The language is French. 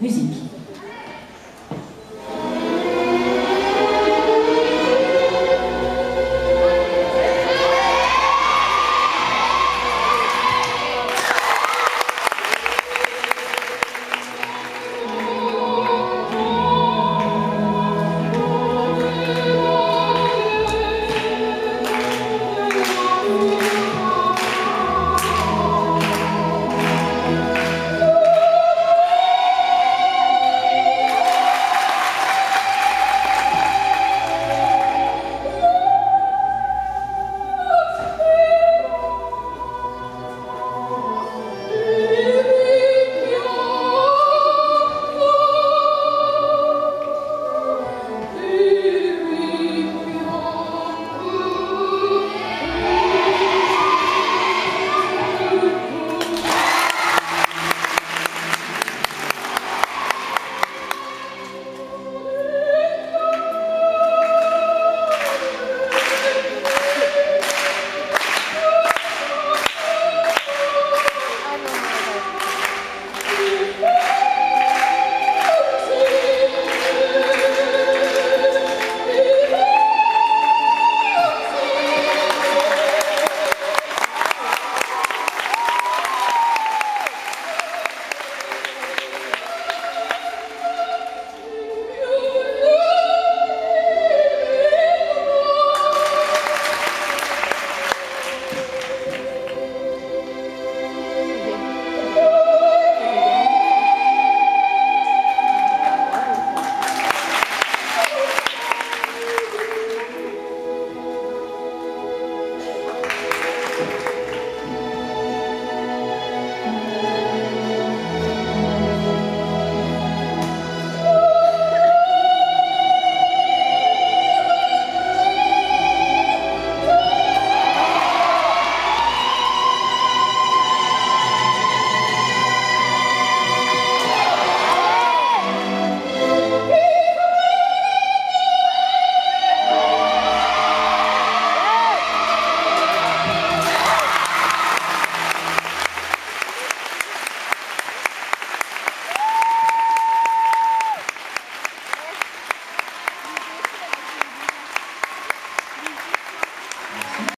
Musique.